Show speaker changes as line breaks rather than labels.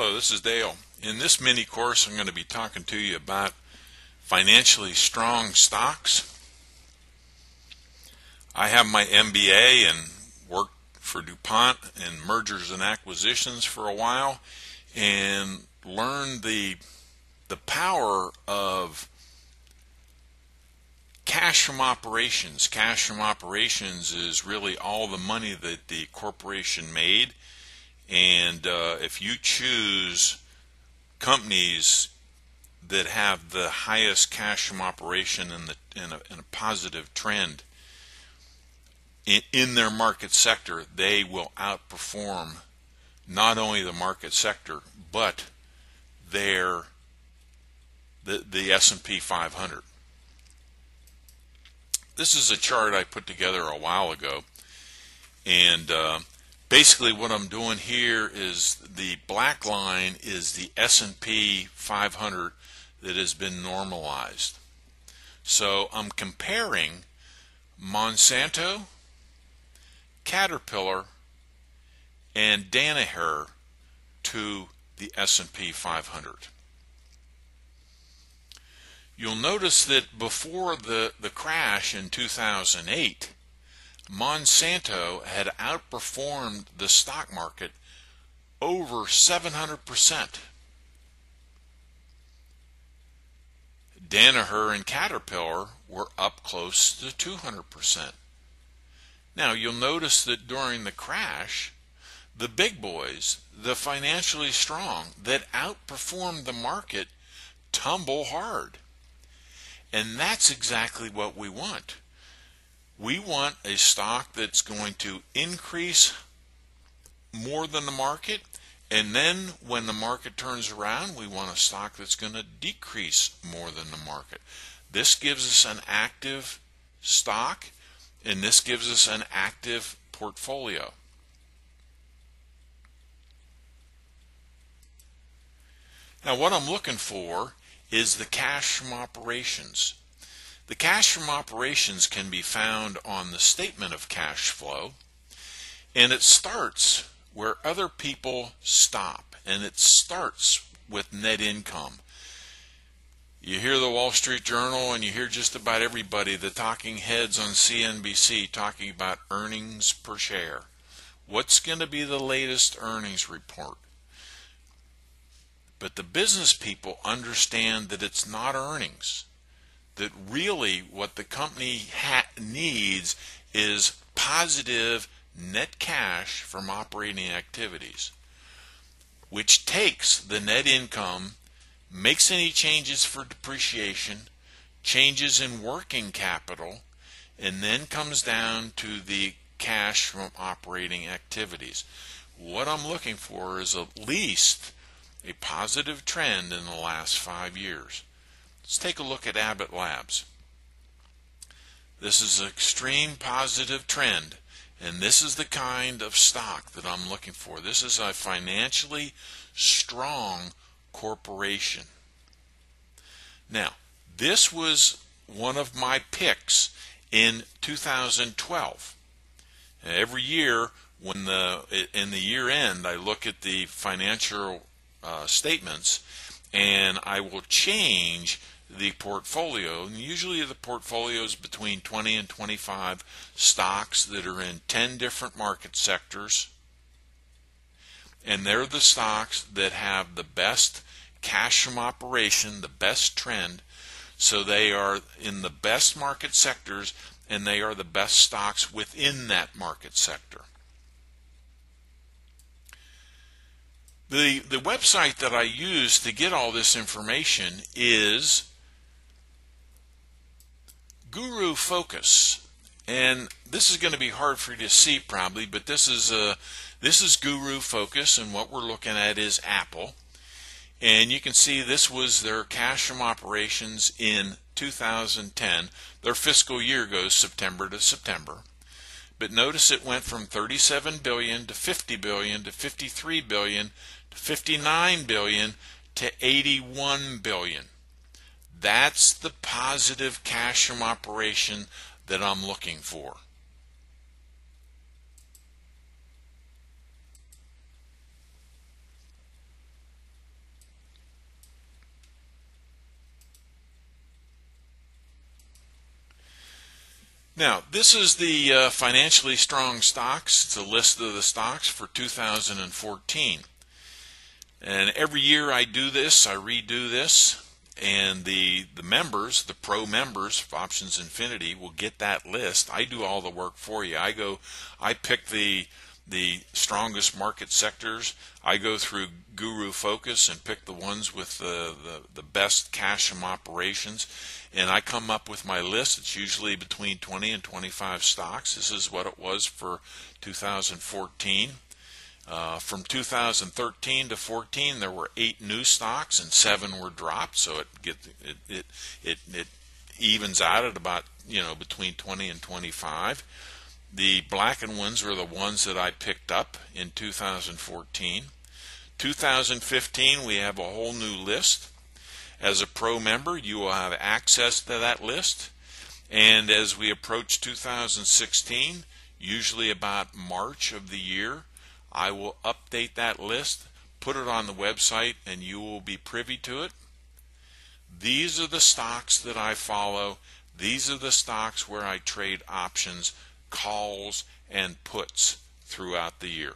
Hello, this is Dale. In this mini course, I'm going to be talking to you about financially strong stocks. I have my MBA and worked for DuPont in mergers and acquisitions for a while and learned the the power of cash from operations. Cash from operations is really all the money that the corporation made and uh, if you choose companies that have the highest cash from operation in, the, in, a, a positive trend in, in their market sector, they will outperform not only the market sector but their the, the S&P 500. This is a chart I put together a while ago, and uh, basically what I'm doing here is the black line is the S&P 500 that has been normalized. So I'm comparing Monsanto, Caterpillar, and Danaher to the S&P 500. You'll notice that before the, the crash in 2008, Monsanto had outperformed the stock market over 700%. Danaher and Caterpillar were up close to 200%. Now, you'll notice that during the crash, the big boys, the financially strong that outperformed the market, tumble hard. And that's exactly what we want. We want a stock that's going to increase more than the market. And then when the market turns around, we want a stock that's going to decrease more than the market. This gives us an active stock, and this gives us an active portfolio. Now, what I'm looking for is the cash from operations. The cash from operations can be found on the statement of cash flow, and it starts where other people stop, and it starts with net income. You hear the Wall Street Journal and you hear just about everybody, the talking heads on CNBC, talking about earnings per share. What's going to be the latest earnings report? But the business people understand that it's not earnings that really what the company needs is positive net cash from operating activities, which takes the net income, makes any changes for depreciation, changes in working capital, and then comes down to the cash from operating activities. What I'm looking for is at least a positive trend in the last five years. Let's take a look at Abbott Labs. This is an extreme positive trend, and this is the kind of stock that I'm looking for. This is a financially strong corporation. Now, this was one of my picks in 2012. Every year, when the in the year end, I look at the financial uh, statements, and I will change the portfolio. And usually the portfolio is between 20 and 25 stocks that are in 10 different market sectors. And they're the stocks that have the best cash from operation, the best trend. So they are in the best market sectors and they are the best stocks within that market sector. The, the website that I use to get all this information is Guru Focus. And this is going to be hard for you to see probably, but this is a uh, this is Guru Focus, and what we're looking at is Apple. And you can see this was their cash from operations in 2010. Their fiscal year goes September to September. But notice it went from 37 billion to 50 billion to 53 billion to 59 billion to 81 billion. That's the positive cash from operation that I'm looking for. Now, this is the uh, financially strong stocks. It's a list of the stocks for 2014. And every year I do this, I redo this and the the members, the pro members of Options Infinity will get that list. I do all the work for you. I go I pick the the strongest market sectors. I go through Guru Focus and pick the ones with the, the, the best cash from operations, and I come up with my list. It's usually between 20 and 25 stocks. This is what it was for 2014. Uh, from 2013 to 14, there were eight new stocks and seven were dropped. So it get it it it, it evens out at about you know between 20 and 25. The blackened ones were the ones that I picked up in 2014. 2015, we have a whole new list. As a pro member, you will have access to that list. And as we approach 2016, usually about March of the year, I will update that list, put it on the website, and you will be privy to it. These are the stocks that I follow. These are the stocks where I trade options, calls, and puts throughout the year.